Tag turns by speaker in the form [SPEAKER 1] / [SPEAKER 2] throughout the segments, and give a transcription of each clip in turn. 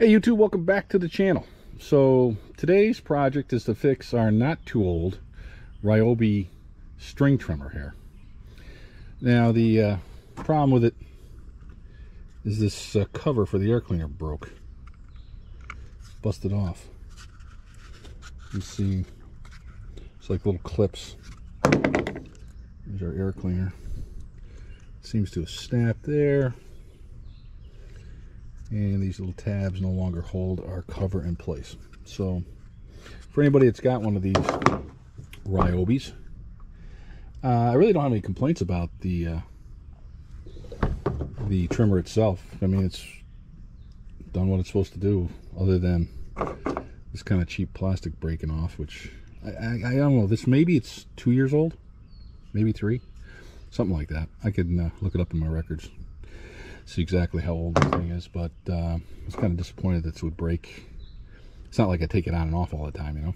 [SPEAKER 1] YouTube, welcome back to the channel. So today's project is to fix our not too old Ryobi string trimmer here. Now the uh, problem with it is this uh, cover for the air cleaner broke. Busted off. You see, it's like little clips. There's our air cleaner. Seems to have snapped there and these little tabs no longer hold our cover in place. So for anybody that's got one of these Ryobis, uh, I really don't have any complaints about the uh, the trimmer itself. I mean, it's done what it's supposed to do, other than this kind of cheap plastic breaking off, which I, I, I don't know. This maybe it's two years old, maybe three, something like that. I could uh, look it up in my records see exactly how old the thing is, but uh, I was kind of disappointed that this would break. It's not like I take it on and off all the time, you know.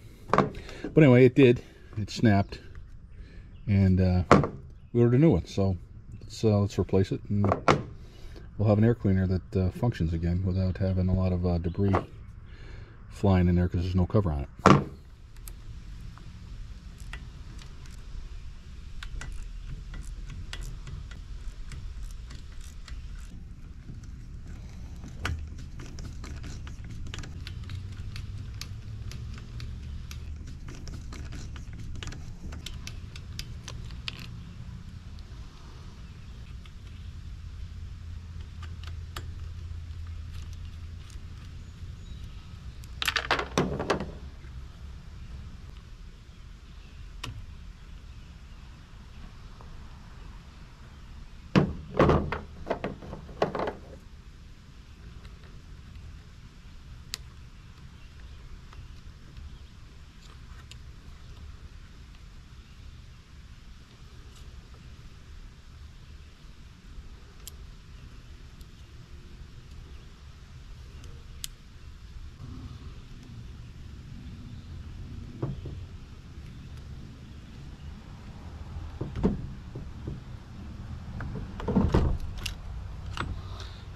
[SPEAKER 1] But anyway, it did. It snapped, and uh, we ordered a new one. So let's uh, let's replace it, and we'll have an air cleaner that uh, functions again without having a lot of uh, debris flying in there because there's no cover on it.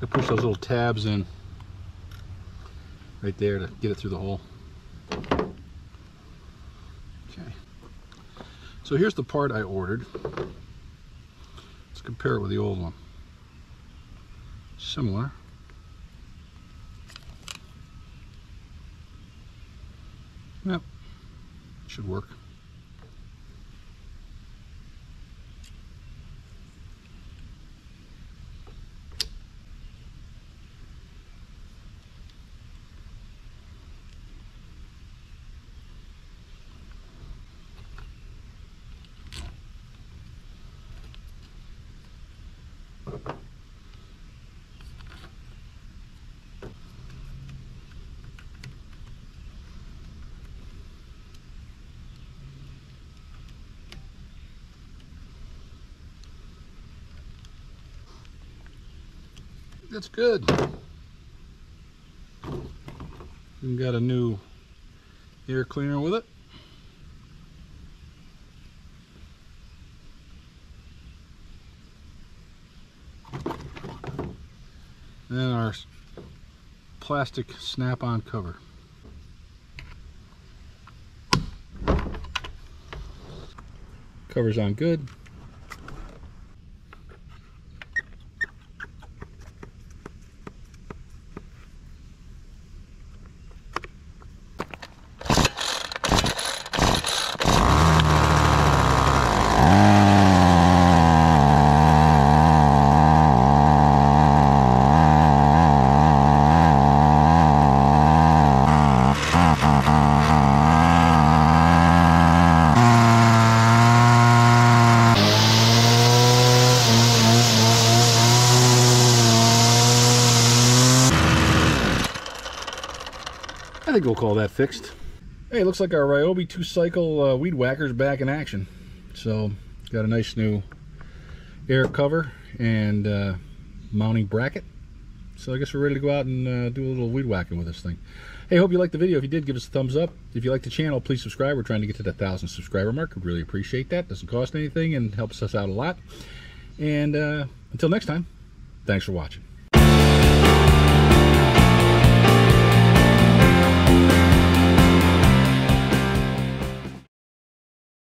[SPEAKER 1] I push those little tabs in right there to get it through the hole. Okay. So here's the part I ordered. Let's compare it with the old one. Similar. Yep, should work. That's good. We got a new air cleaner with it. And then our plastic snap-on cover. Cover's on good. I think we'll call that fixed. Hey, looks like our Ryobi 2-cycle uh, weed whacker's back in action. So, got a nice new air cover and uh, mounting bracket. So I guess we're ready to go out and uh, do a little weed whacking with this thing. Hey, hope you liked the video. If you did, give us a thumbs up. If you like the channel, please subscribe. We're trying to get to the 1,000 subscriber mark. We'd really appreciate that. Doesn't cost anything and helps us out a lot. And uh, until next time, thanks for watching.